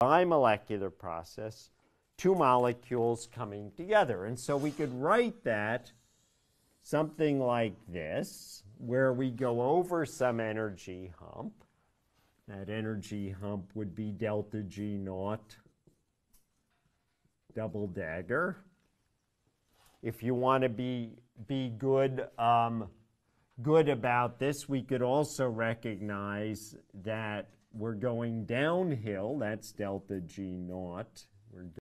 bimolecular process, two molecules coming together. And so we could write that something like this, where we go over some energy hump. That energy hump would be delta G naught double dagger. If you want to be, be good, um, good about this, we could also recognize that we're going downhill. That's delta G naught. We're